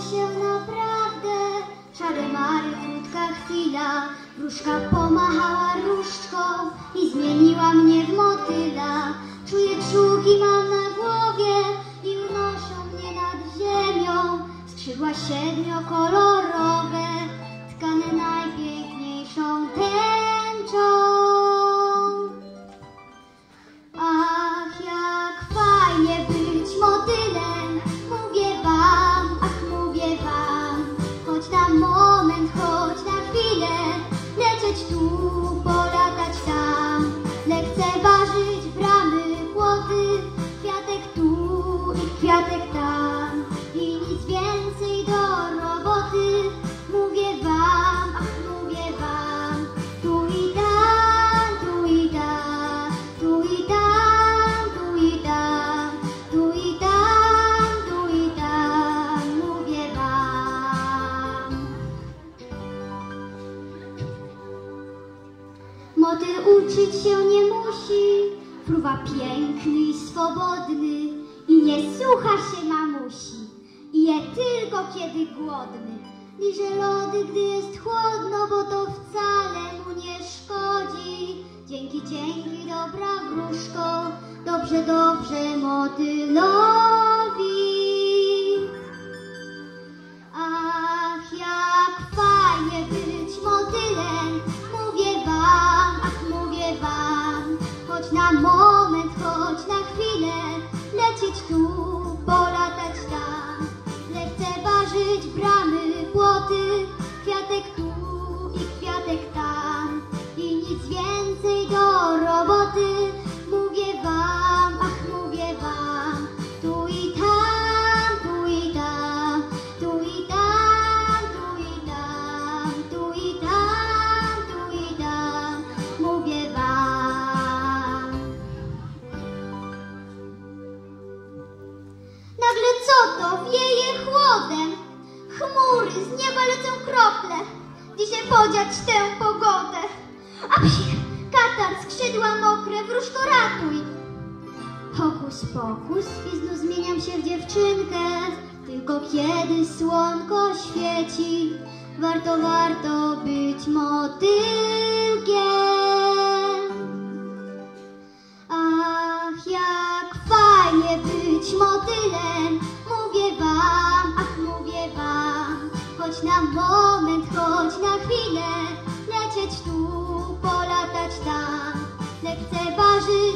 się naprawdę. Mary, krótka chwila, wróżka pomachała różdżką i zmieniła mnie w motyla. Czuję czugi mam na głowie i unoszą mnie nad ziemią. Skrzydła siedmiokolorowe, moment, choć na chwilę, lecieć tu, Motyl uczyć się nie musi, fruwa piękny i swobodny i nie słucha się mamusi i je tylko kiedy głodny. Liże lody, gdy jest chłodno, bo to wcale wieje chłodem? Chmury, z nieba lecą krople. Dzisiaj podziać tę pogodę. A psich, katar, skrzydła mokre, wróżko ratuj. Hokus pokus i znów zmieniam się w dziewczynkę. Tylko kiedy słonko świeci, warto, warto być motylkiem. Ach, jak fajnie być motylem, na moment, choć na chwilę, lecieć tu, polatać tam. Lekceważyć